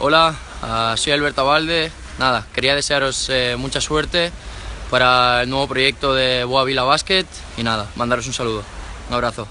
Hola, ah, soy Alberto Valde. Nada, quería desearos eh, mucha suerte para el nuevo proyecto de Boa Vila Basket y nada, mandaros un saludo. Un abrazo.